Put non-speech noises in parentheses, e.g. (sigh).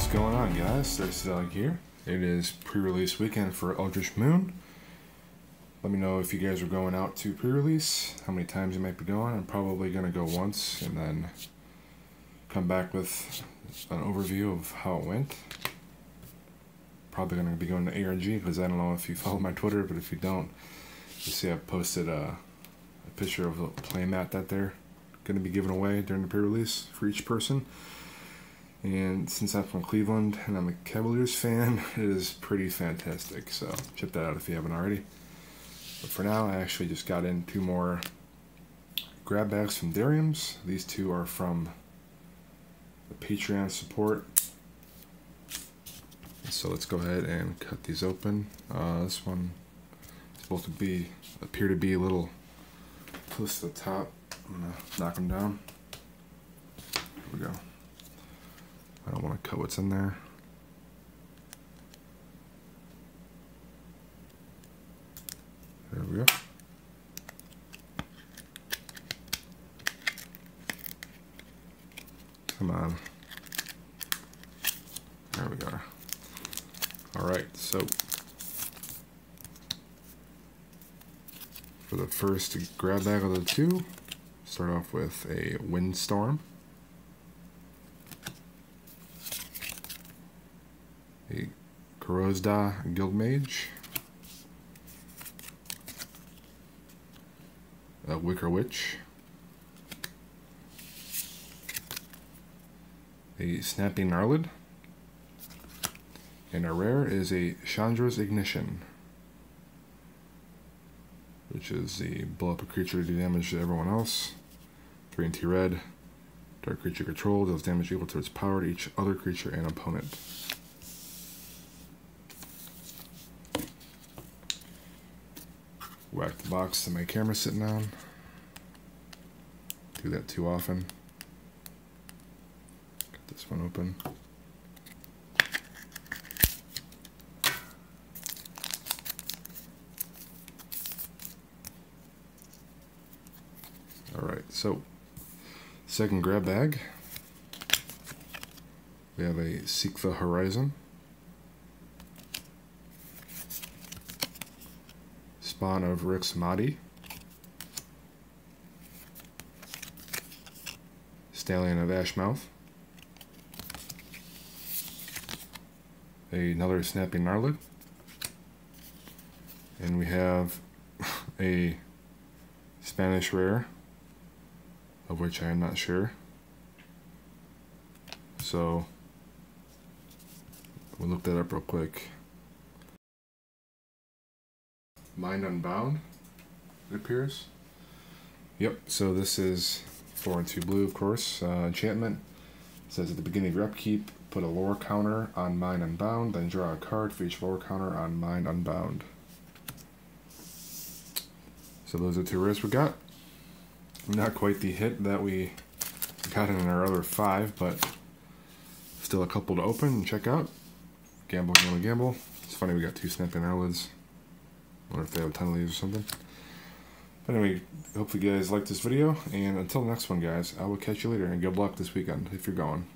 What's going on, guys? This is Alec here. It is pre-release weekend for Eldritch Moon. Let me know if you guys are going out to pre-release, how many times you might be going. I'm probably going to go once and then come back with an overview of how it went. Probably going to be going to ARG because I don't know if you follow my Twitter, but if you don't, you see I posted a, a picture of a playmat that they're going to be giving away during the pre-release for each person. And since I'm from Cleveland and I'm a Cavaliers fan, (laughs) it is pretty fantastic. So check that out if you haven't already. But for now, I actually just got in two more grab bags from Derium's. These two are from the Patreon support. So let's go ahead and cut these open. Uh, this one is supposed to be appear to be a little close to the top. I'm gonna knock them down. Here we go. I don't want to cut what's in there. There we go. Come on. There we go. Alright, so for the first grab bag of the two, start off with a windstorm. A Corozda Guildmage, a Wicker Witch, a Snappy Gnarlid, and our rare is a Chandra's Ignition, which is the blow up a creature to do damage to everyone else. 3 and T red. Dark creature control deals damage equal to its power to each other creature and opponent. Whack the box that my camera's sitting on. Do that too often. Get this one open. Alright, so second grab bag. We have a Seek the Horizon. Spawn of Rix Maadi. Stallion of Ashmouth. Another Snappy Gnarlid. And we have (laughs) a Spanish rare, of which I am not sure. So, we'll look that up real quick. Mind Unbound, it appears. Yep, so this is 4 and 2 blue, of course. Uh, enchantment it says at the beginning of your upkeep, put a lore counter on Mind Unbound, then draw a card for each lore counter on Mind Unbound. So those are two rares we got. Not quite the hit that we got in our other five, but still a couple to open and check out. Gamble, gamble, gamble. It's funny we got two Snappy Gnarlids wonder if they have a ton of these or something. But anyway, hopefully you guys liked this video, and until the next one, guys, I will catch you later, and good luck this weekend if you're going.